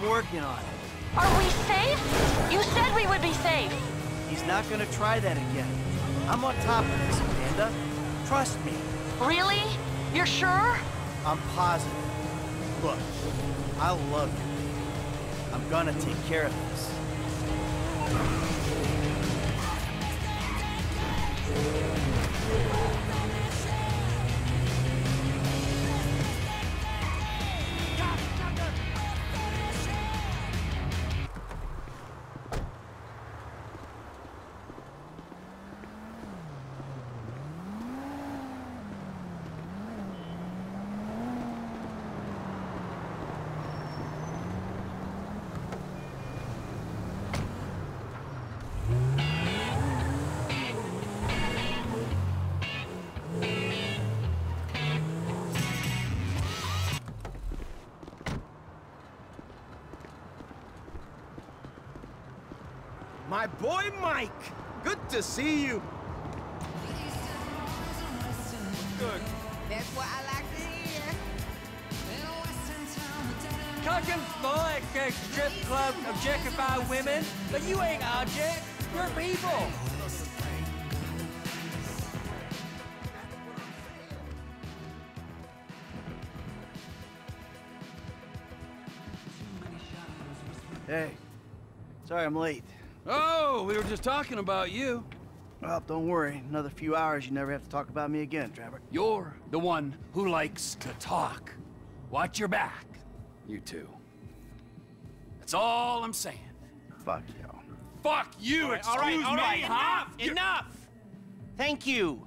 I'm working on it. Are we safe? You said we would be safe. He's not gonna try that again. I'm on top of this, Amanda. Trust me. Really? You're sure? I'm positive. Look, I love you. I'm gonna take care of this. My boy Mike! Good to see you. Good. That's what I like to hear. Talking like a strip club objectify women, but you ain't object. You're people. Hey, sorry I'm late. We were just talking about you. Well, don't worry. Another few hours, you never have to talk about me again, Trevor. You're the one who likes to talk. Watch your back, you two. That's all I'm saying. Fuck you. Fuck you, excuse all right, all right, me, huh? enough, enough! Thank you.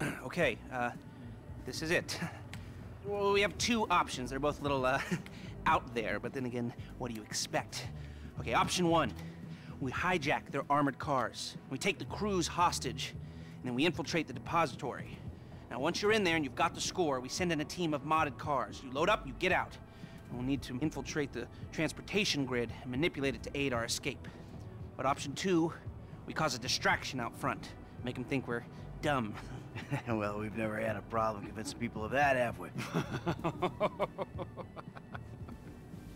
okay, uh, this is it. Well, we have two options. They're both a little, uh, out there, but then again, what do you expect? Okay, option one. We hijack their armored cars. We take the crews hostage, and then we infiltrate the depository. Now, once you're in there and you've got the score, we send in a team of modded cars. You load up, you get out. We'll need to infiltrate the transportation grid and manipulate it to aid our escape. But option two, we cause a distraction out front. Make them think we're dumb. well, we've never had a problem convincing people of that, have we?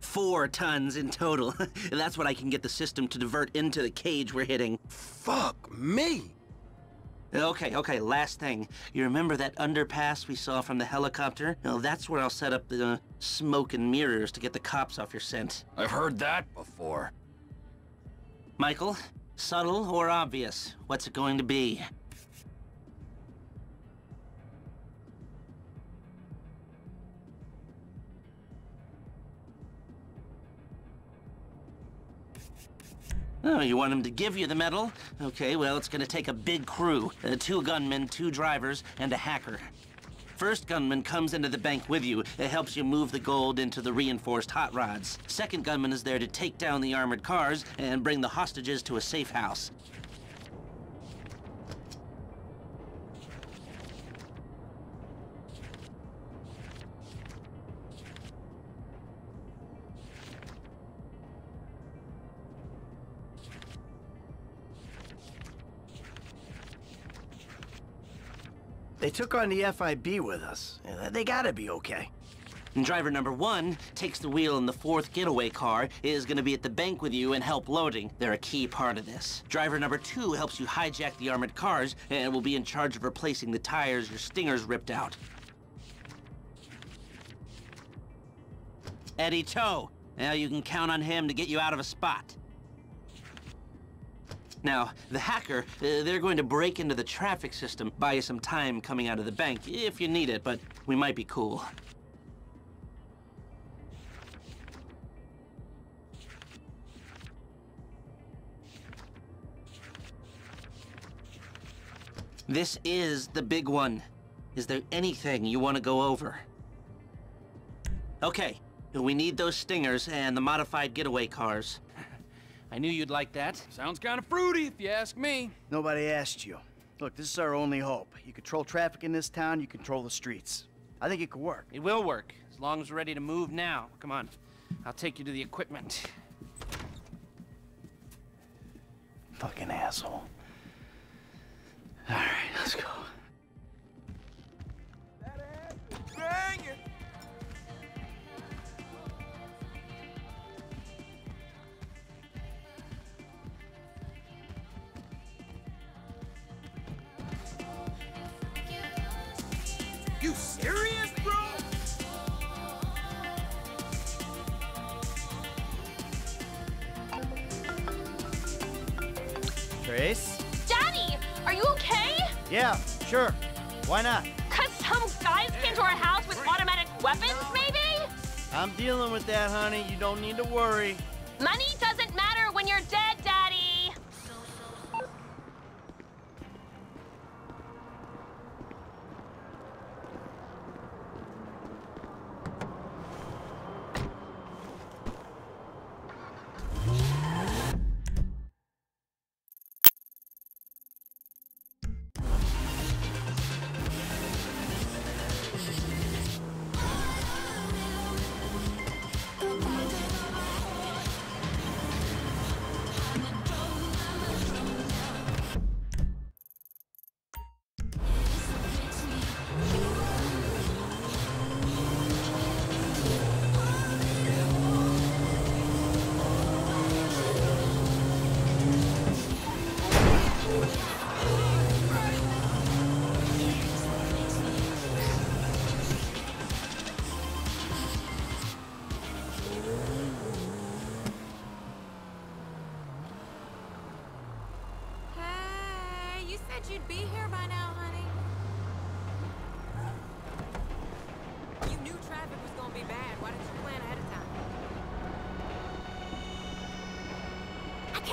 Four tons in total. That's what I can get the system to divert into the cage we're hitting. Fuck me. Okay, okay, last thing. You remember that underpass we saw from the helicopter? Well, that's where I'll set up the uh, smoke and mirrors to get the cops off your scent. I've heard that before. Michael, subtle or obvious? What's it going to be? Oh, you want him to give you the medal? Okay, well, it's gonna take a big crew. Uh, two gunmen, two drivers, and a hacker. First gunman comes into the bank with you. It helps you move the gold into the reinforced hot rods. Second gunman is there to take down the armored cars and bring the hostages to a safe house. They took on the FIB with us. They gotta be okay. And driver number one takes the wheel in the fourth getaway car, is gonna be at the bank with you and help loading. They're a key part of this. Driver number two helps you hijack the armored cars and will be in charge of replacing the tires your stingers ripped out. Eddie Toh. Now you can count on him to get you out of a spot. Now, the hacker, uh, they're going to break into the traffic system, buy you some time coming out of the bank, if you need it, but we might be cool. This is the big one. Is there anything you want to go over? Okay, we need those stingers and the modified getaway cars. I knew you'd like that. Sounds kind of fruity, if you ask me. Nobody asked you. Look, this is our only hope. You control traffic in this town, you control the streets. I think it could work. It will work, as long as we're ready to move now. Come on, I'll take you to the equipment. Fucking asshole. All right, let's go. Dang it! Yeah, sure. Why not? Cause some guys came to our house with automatic weapons, maybe? I'm dealing with that, honey. You don't need to worry. Money doesn't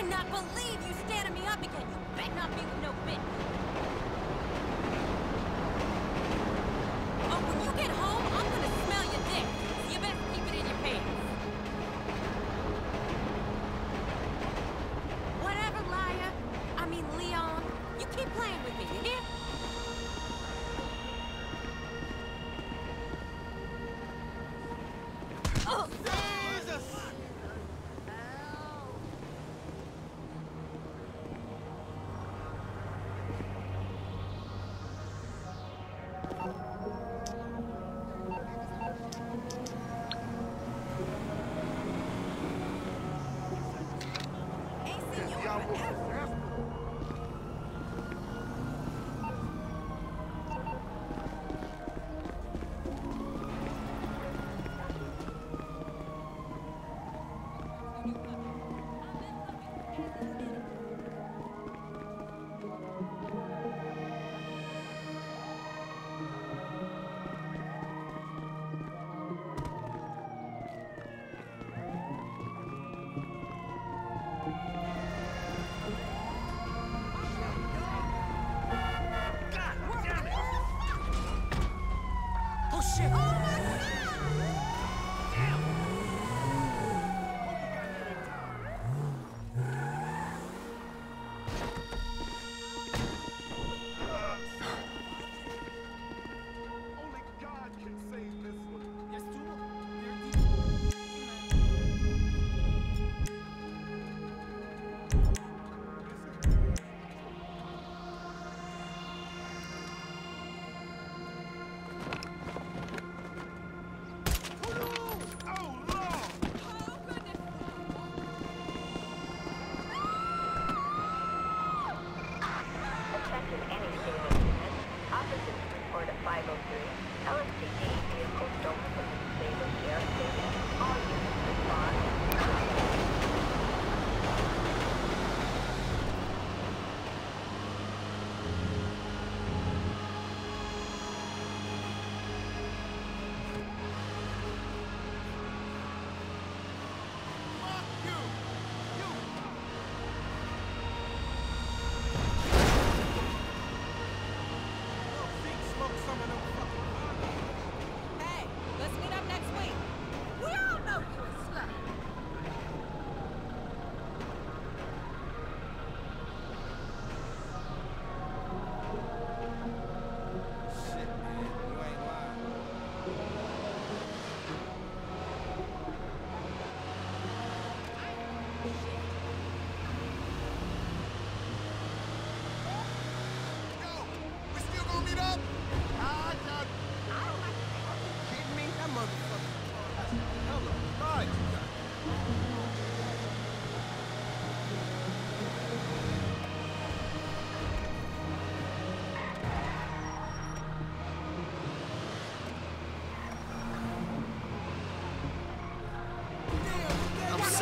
cannot believe you standing me up again. You better not be with no bitch.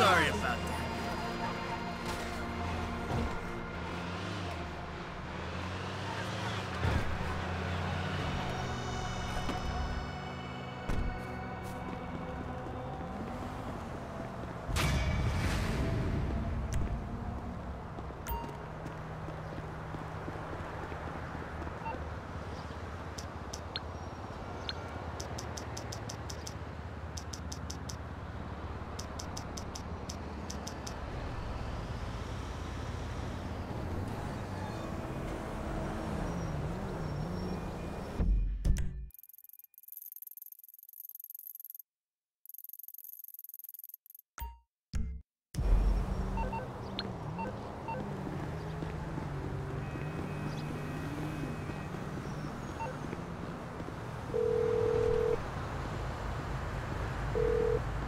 Sorry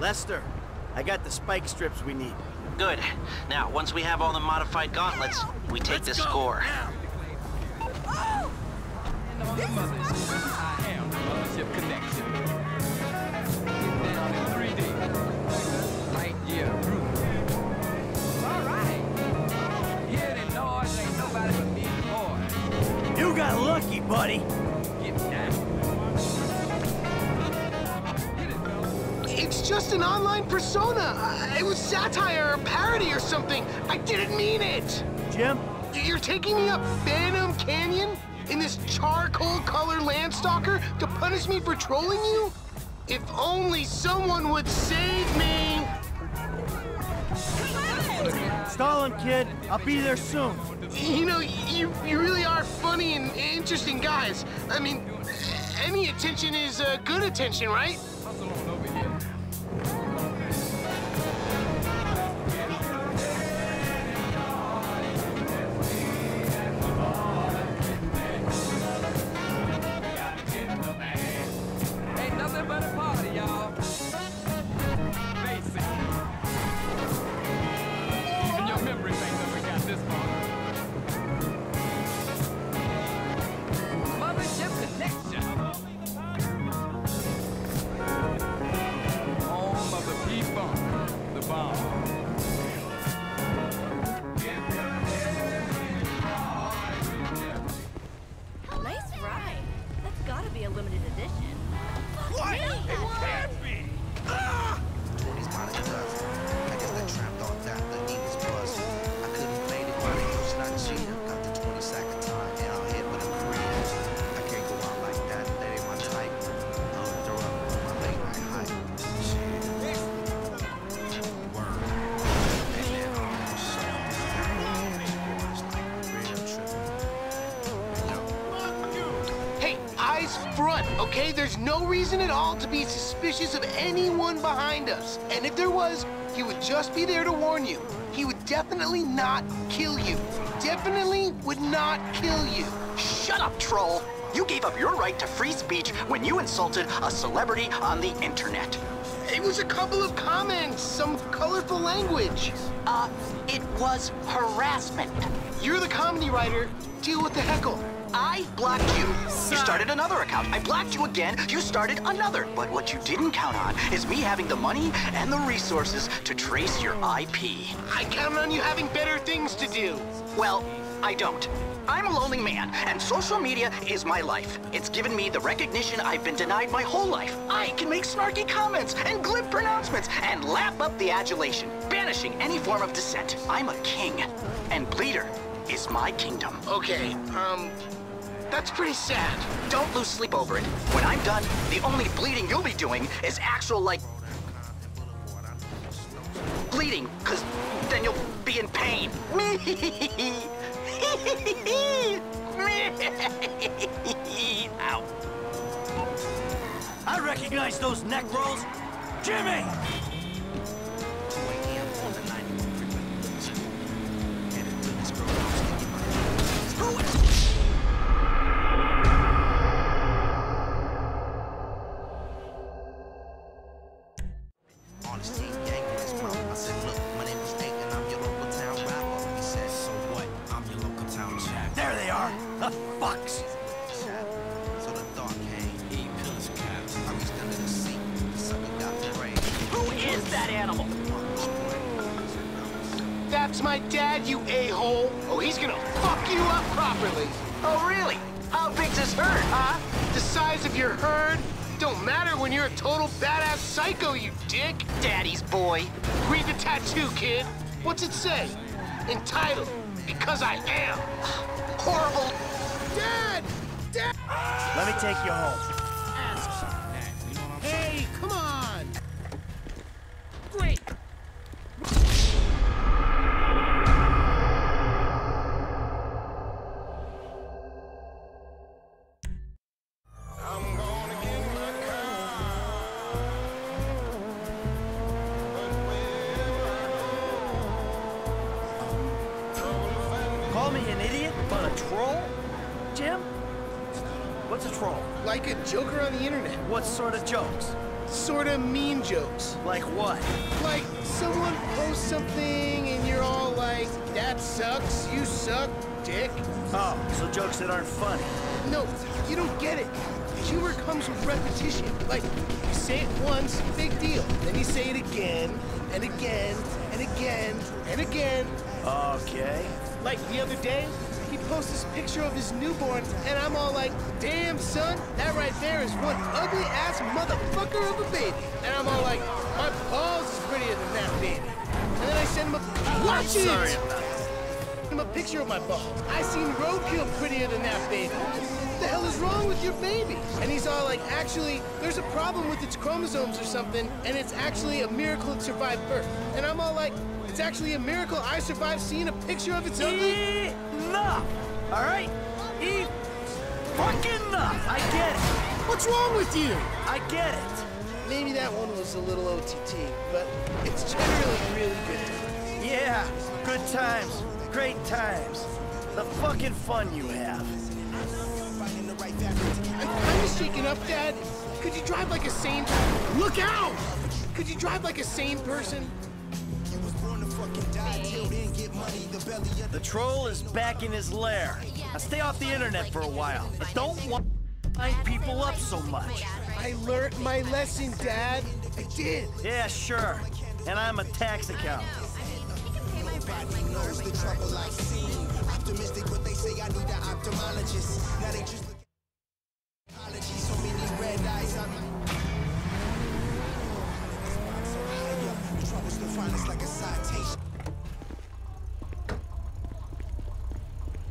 Lester, I got the spike strips we need. Good. Now, once we have all the modified gauntlets, we take the score. I am the Mothership Connection. Get down in 3D. Light year room. All right. Hear the noise, ain't nobody but me and boy. You got lucky, buddy. Just an online persona. Uh, It was satire or parody or something. I didn't mean it. Jim, You're taking me up Phantom Canyon in this charcoal colored landstalker to punish me for trolling you? If only someone would save me. Stalin, kid. I'll be there soon. You know, you, you really are funny and interesting guys. I mean, any attention is uh, good attention, right? Okay? There's no reason at all to be suspicious of anyone behind us. And if there was, he would just be there to warn you. He would definitely not kill you. Definitely would not kill you. Shut up, troll! You gave up your right to free speech when you insulted a celebrity on the internet. It was a couple of comments, some colorful language. Uh, it was harassment. You're the comedy writer. Deal with the heckle. I blocked you. You started another account. I blocked you again. You started another. But what you didn't count on is me having the money and the resources to trace your IP. I count on you having better things to do. Well, I don't. I'm a lonely man, and social media is my life. It's given me the recognition I've been denied my whole life. I can make snarky comments and glib pronouncements and lap up the adulation, banishing any form of dissent. I'm a king, and Bleeter is my kingdom. Okay, um, that's pretty sad. Don't lose sleep over it. When I'm done, the only bleeding you'll be doing is actual, like, bleeding, because then you'll be in pain. Me! Me! Me! Ow. I recognize those neck rolls. Jimmy! The size of your herd don't matter when you're a total badass psycho, you dick. Daddy's boy. Read the tattoo, kid. What's it say? Entitled, because I am. Horrible. Dad! Dad! Let me take you home. Watch it! Sorry about it. him a picture of my balls. I seen roadkill prettier than that baby. What the hell is wrong with your baby? And he's all like, actually, there's a problem with its chromosomes or something, and it's actually a miracle it survived birth. And I'm all like, it's actually a miracle I survived seeing a picture of its ugly. Enough! All right? E fucking enough! I get it. What's wrong with you? I get it. Maybe that one was a little OTT, but it's generally really good. Yeah, good times. Great times. The fucking fun you have. I'm shaken up, Dad. Could you drive like a sane... Look out! Could you drive like a sane person? The troll is back in his lair. Now stay off the internet for a while, I don't want to people up so much. I learned my lesson, Dad. I did. Yeah, sure. And I'm a tax accountant. knows the trouble I've seen. Optimistic, but they say I need an ophthalmologist. Now they just look apology. So many red eyes. I'm the trouble still find like a citation.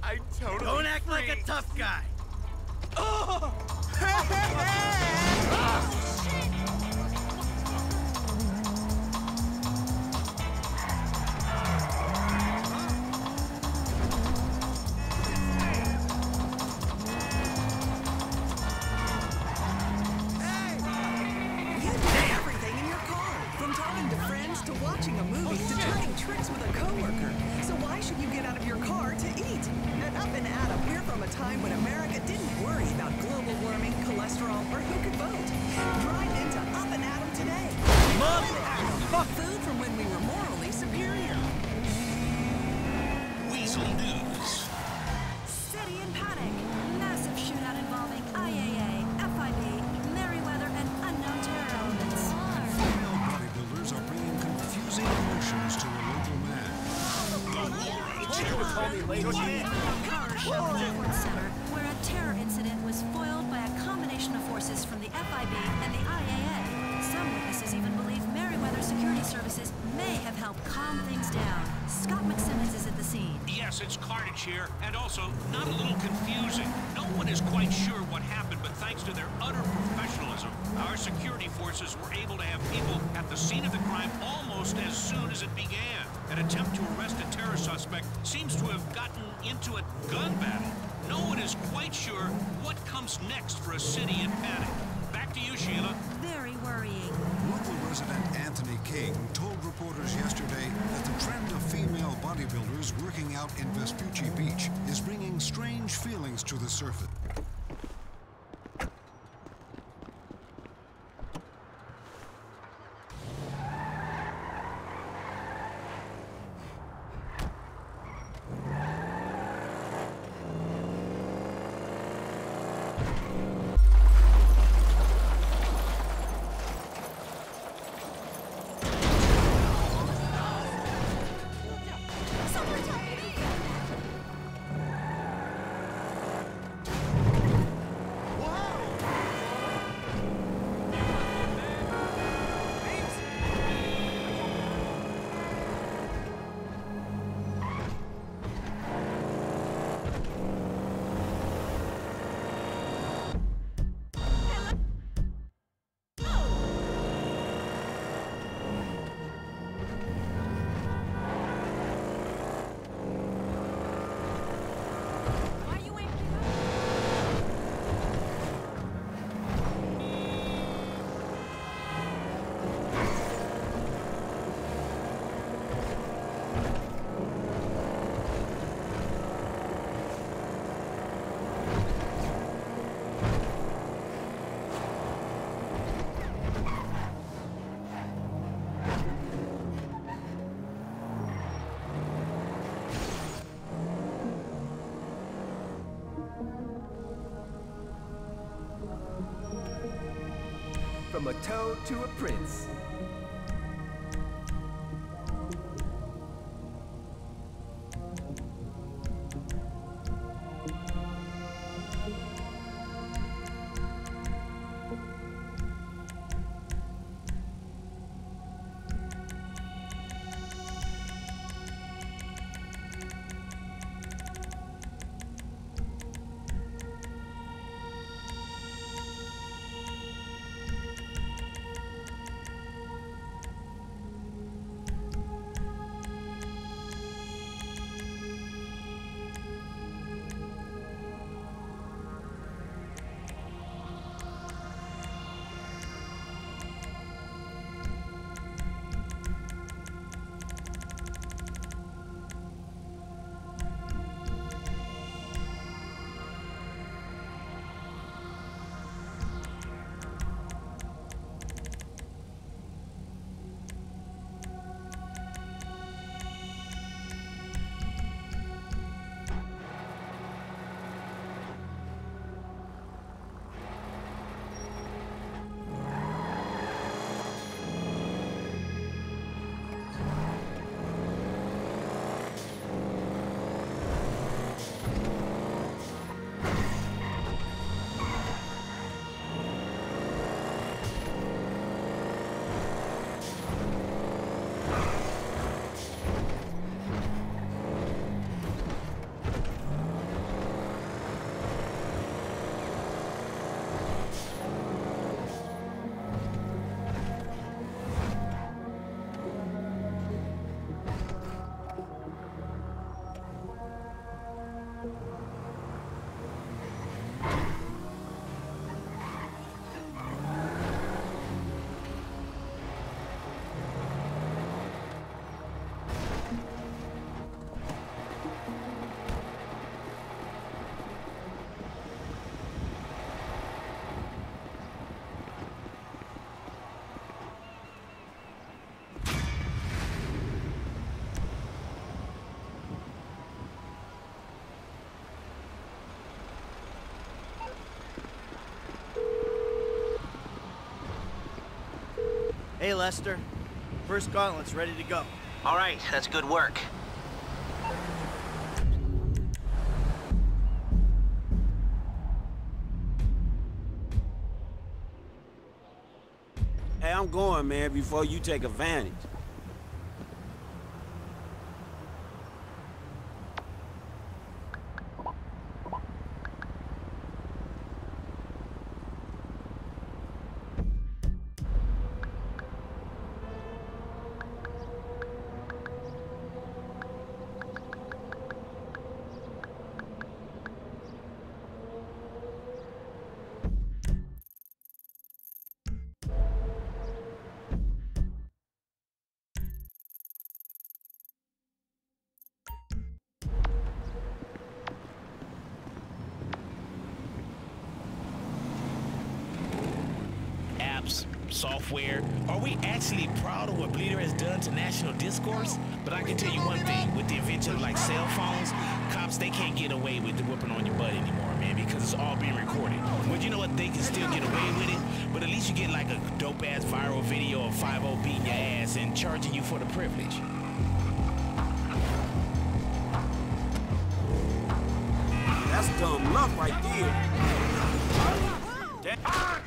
I totally. Don't act like a tough guy. Here, and also not a little confusing. No one is quite sure what happened, but thanks to their utter professionalism, our security forces were able to have people at the scene of the crime almost as soon as it began. An attempt to arrest a terror suspect seems to have gotten into a gun battle. No one is quite sure what comes next for a city in panic. Back to you, Sheila. Worrying. Local resident Anthony King told reporters yesterday that the trend of female bodybuilders working out in Vespucci Beach is bringing strange feelings to the surface. From a toad to a prince. Hey, Lester. First gauntlet's ready to go. All right, that's good work. Hey, I'm going, man, before you take advantage. But I can tell you one thing, with the invention of like cell phones, cops, they can't get away with the whipping on your butt anymore, man, because it's all being recorded. But you know what? They can still get away with it, but at least you get like a dope-ass viral video of 5 beating your ass and charging you for the privilege. That's dumb luck right there. Damn.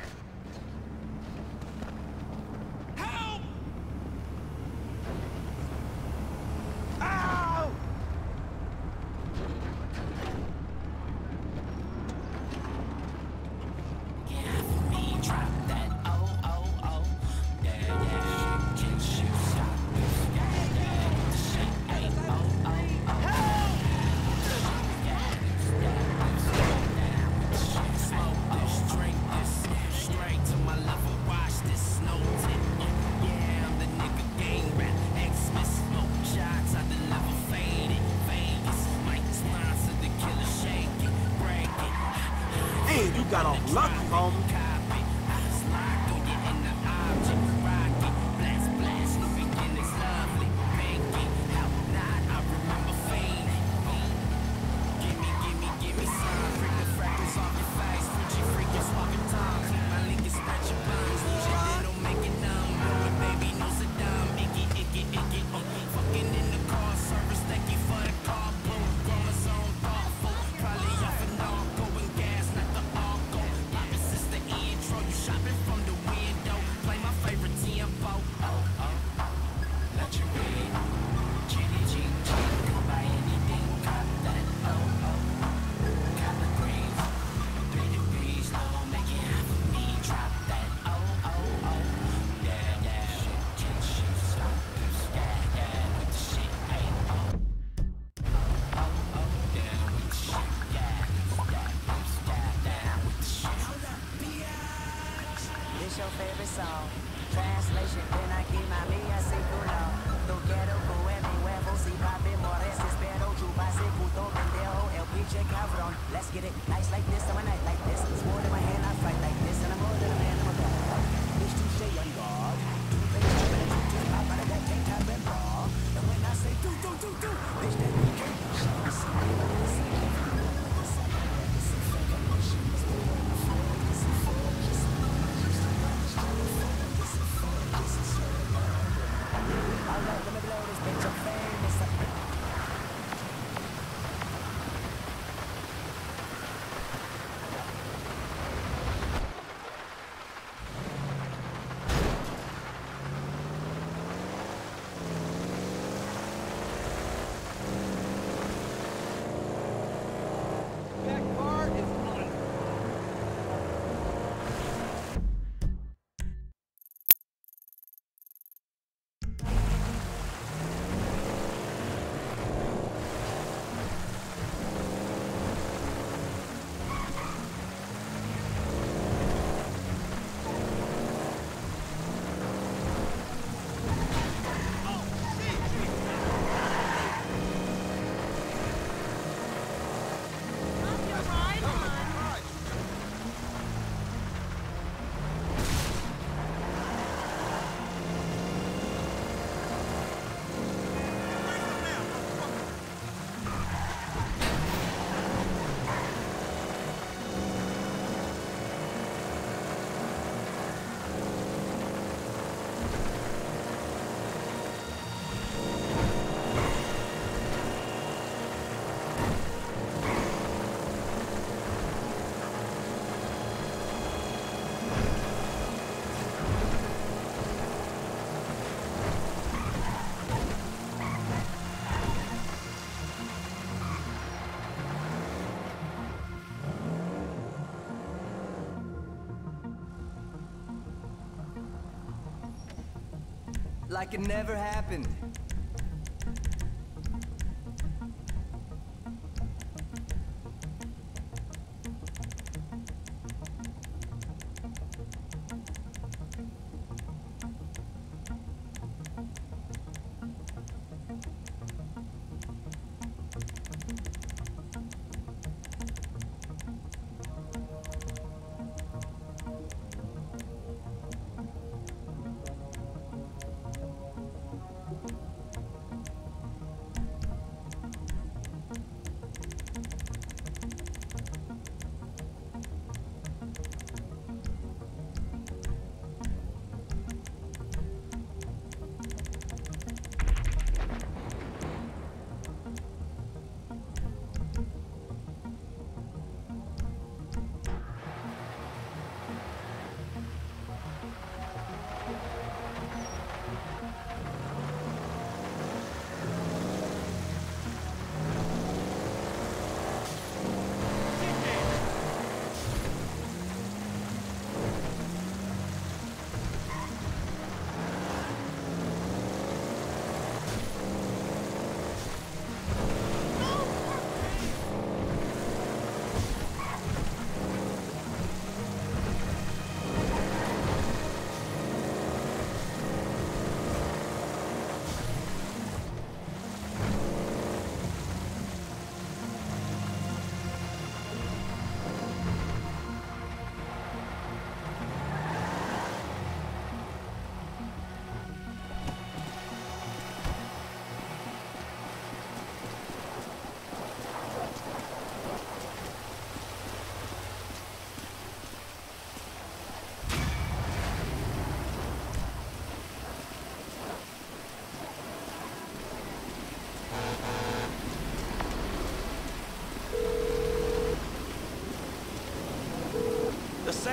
Like it never happened.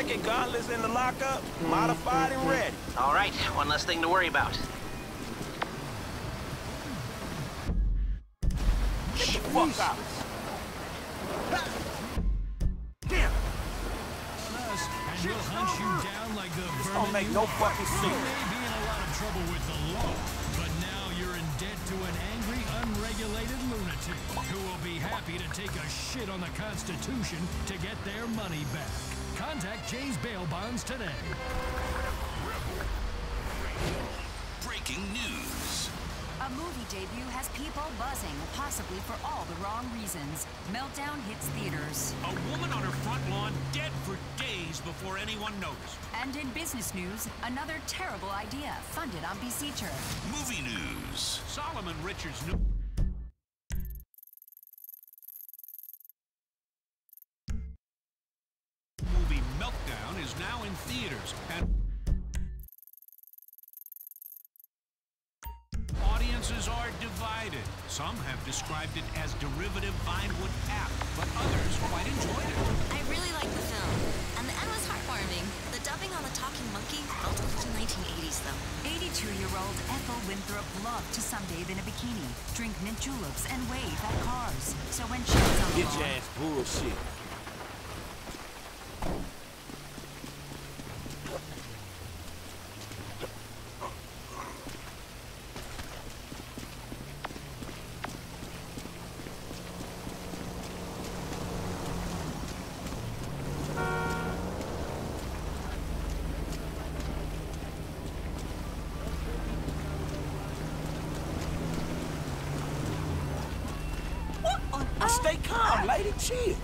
Second gauntlet's in the lockup, modified and ready. All right, one less thing to worry about. Get the fuck out. Damn. And we'll hunt you down like the vermin don't make no are. fucking You may be in a lot of trouble with the law, but now you're in debt to an angry, unregulated lunatic who will be happy to take a shit on the Constitution to get their money back. Contact Jay's Bail Bonds today. Breaking news. A movie debut has people buzzing, possibly for all the wrong reasons. Meltdown hits theaters. A woman on her front lawn dead for days before anyone noticed. And in business news, another terrible idea funded on BC Turf. Movie news. Solomon Richards' new. Is now in theaters and. Audiences are divided. Some have described it as derivative Vinewood Tap, but others quite enjoyed it. I really liked the film, and the end was heartwarming. The dubbing on the talking monkey felt a little 1980s, though. 82-year-old Ethel Winthrop loved to sunbathe in a bikini, drink mint juleps, and wave at cars. So when she was on the Get your ass bullshit. Lady. Chill.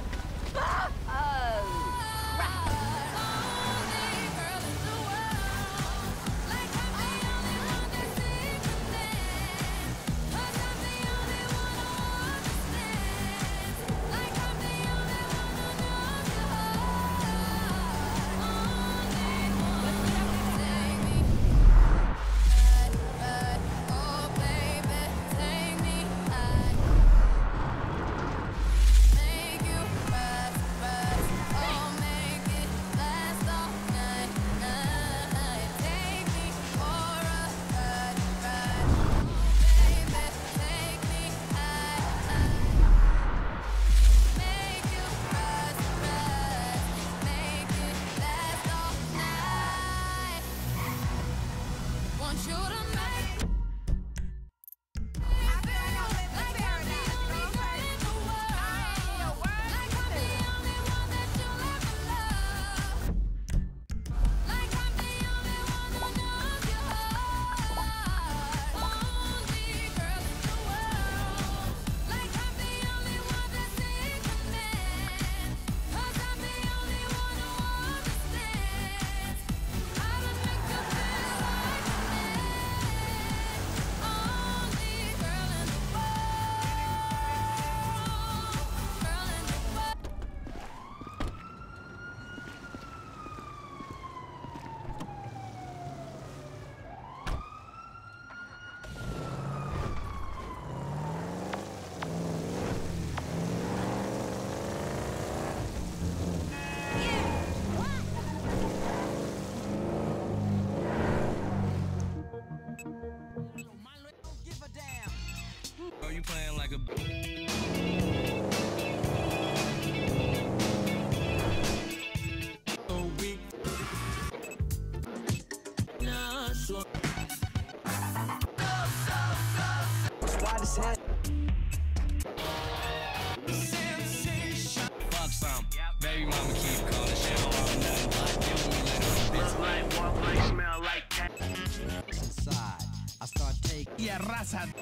Raza.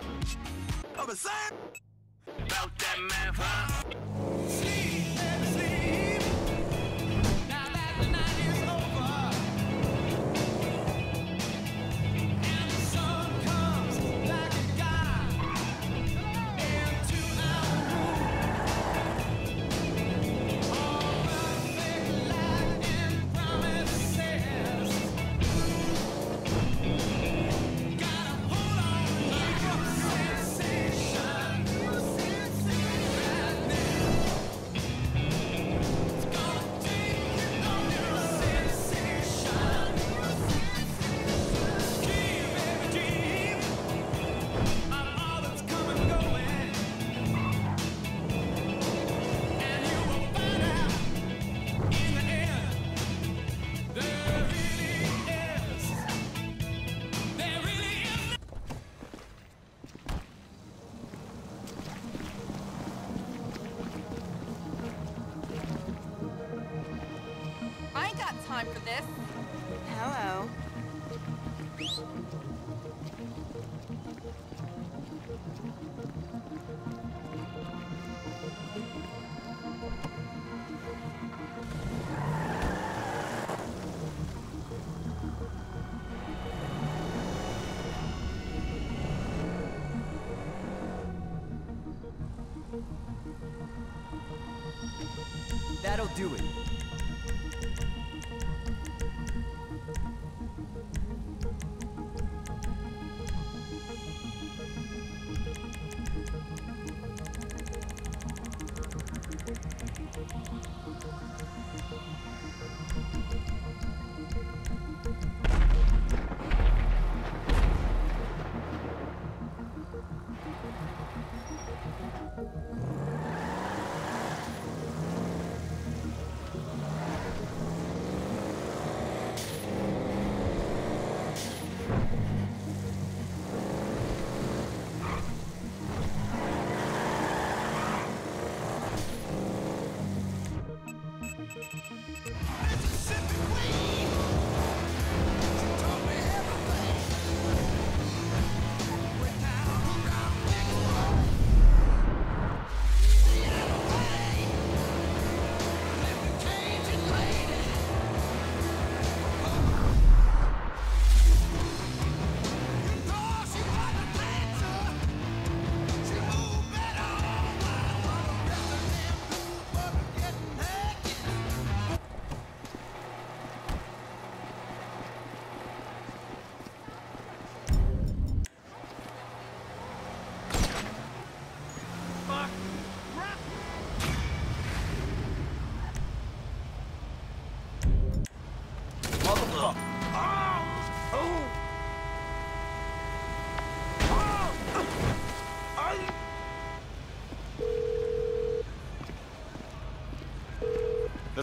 I'm a son. About that math, huh? That'll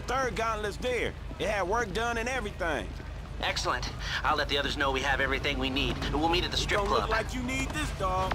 third gauntlet's there. It had work done and everything. Excellent. I'll let the others know we have everything we need. We'll meet at the strip Don't club. look like you need this, dog.